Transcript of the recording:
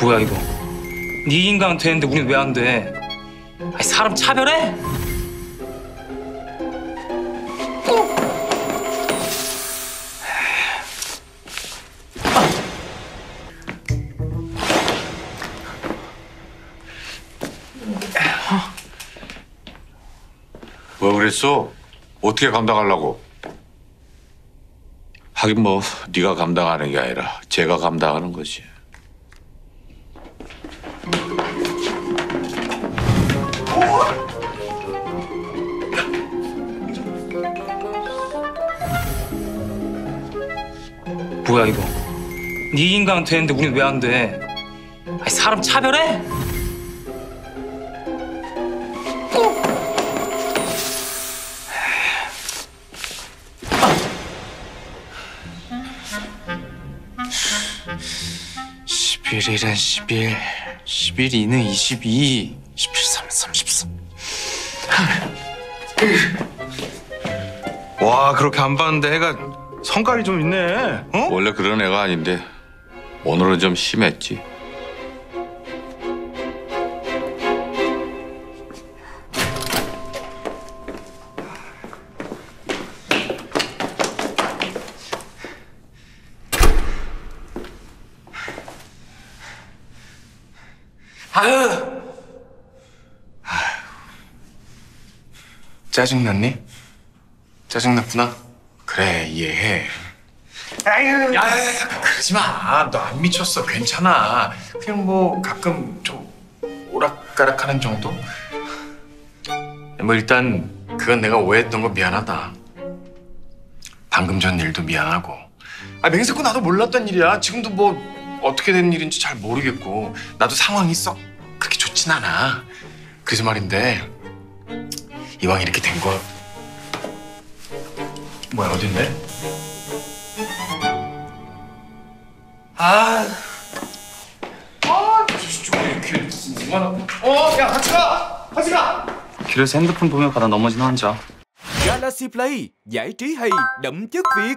뭐야 이거? 네 인간 되는데 우린 왜 안 돼? 아니, 사람 차별해? 뭐 그랬어? 어떻게 감당하려고? 하긴 뭐 네가 감당하는 게 아니라 제가 감당하는 거지. 뭐야 이거? 네 인간 되는데 우린 왜 안 돼? 아니, 사람 차별해? (11일은 11) (11이는 22) (11, 3, 33) 와 그렇게 안 봤는데 애가 성깔이 좀 있네 어? 원래 그런 애가 아닌데 오늘은 좀 심했지. 아유. 짜증났니? 짜증났구나? 그래 이해해. 아유. 야야 야 그러지 마 너 안 미쳤어. 괜찮아. 그냥 뭐 가끔 좀 오락가락 하는 정도? 뭐 일단 그건 내가 오해했던 거 미안하다. 방금 전 일도 미안하고. 아 맹세코 나도 몰랐던 일이야. 지금도 뭐 어떻게 된 일인지 잘 모르겠고 나도 상황이 썩 그렇게 좋진 않아. 그래서 말인데 이왕 이렇게 된 거 뭐야 어딘데? 아, 아, 저쪽 이렇게 얼마나? 어, 야 같이 가, 같이 가. 길에서 핸드폰 보며 가다 넘어진 환자. Galaxy Play giải trí hay đậm chất Việt